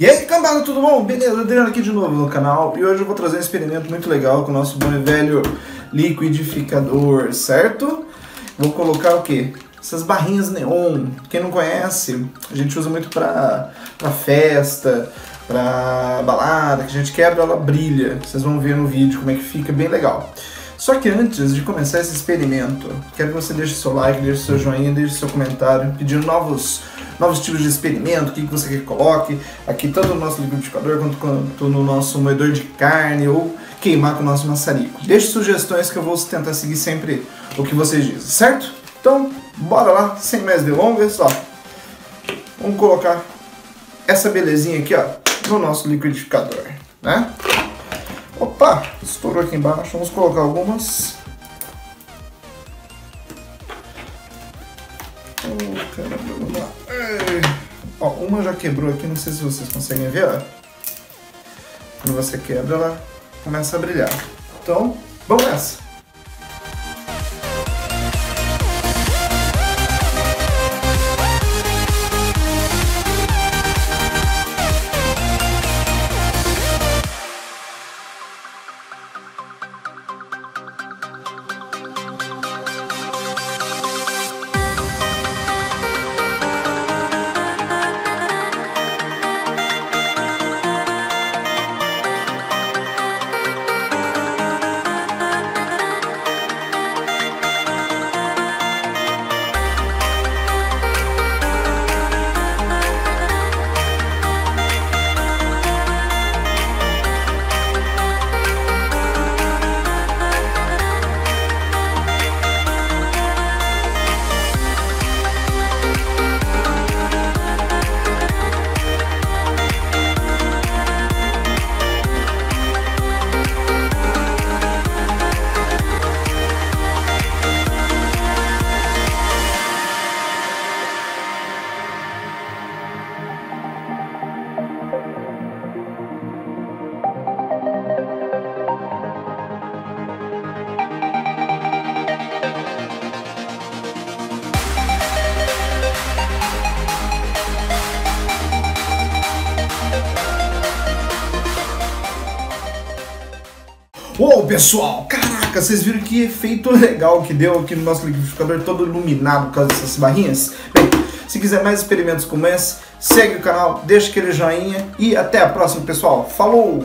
E aí, cambada, tudo bom? Beleza, Adriano aqui de novo no canal e hoje eu vou trazer um experimento muito legal com o nosso bom e velho liquidificador, certo? Vou colocar o quê? Essas barrinhas neon. Quem não conhece, a gente usa muito pra, pra festa, pra balada, que a gente quebra, ela brilha. Vocês vão ver no vídeo como é que fica, bem legal. Só que antes de começar esse experimento, quero que você deixe seu like, deixe seu joinha, deixe seu comentário, pedindo novos, novos tipos de experimento, o que, você quer que coloque, aqui tanto no nosso liquidificador quanto, quanto no nosso moedor de carne ou queimar com o nosso maçarico. Deixe sugestões que eu vou tentar seguir sempre o que vocês dizem, certo? Então, bora lá, sem mais delongas, ó. Vamos colocar essa belezinha aqui, ó, no nosso liquidificador, né? Opa, estourou aqui embaixo. Vamos colocar algumas. Oh, caramba, vamos lá. Ó, uma já quebrou aqui, não sei se vocês conseguem ver, ó. Quando você quebra, ela começa a brilhar. Então, vamos nessa! Uou, pessoal! Caraca, vocês viram que efeito legal que deu aqui no nosso liquidificador todo iluminado por causa dessas barrinhas? Bem, se quiser mais experimentos como esse, segue o canal, deixa aquele joinha e até a próxima, pessoal. Falou!